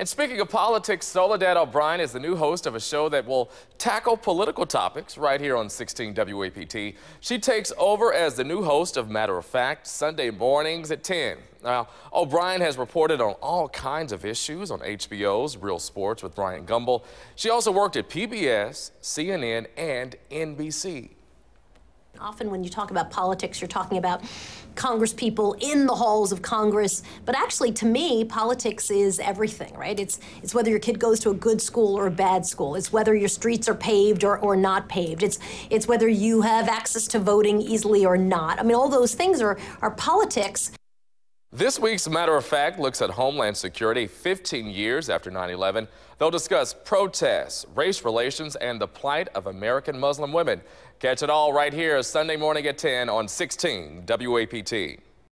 And speaking of politics, Soledad O'Brien is the new host of a show that will tackle political topics right here on 16 WAPT. She takes over as the new host of Matter of Fact Sunday mornings at 10. Now, O'Brien has reported on all kinds of issues on HBO's Real Sports with Bryant Gumbel. She also worked at PBS, CNN, and NBC. Often when you talk about politics, you're talking about Congress people in the halls of Congress. But actually, to me, politics is everything, right? It's, it's whether your kid goes to a good school or a bad school. It's whether your streets are paved or, or not paved. It's, it's whether you have access to voting easily or not. I mean, all those things are, are politics. This week's Matter of Fact looks at Homeland Security 15 years after 9 11. They'll discuss protests, race relations, and the plight of American Muslim women. Catch it all right here Sunday morning at 10 on 16 WAPT.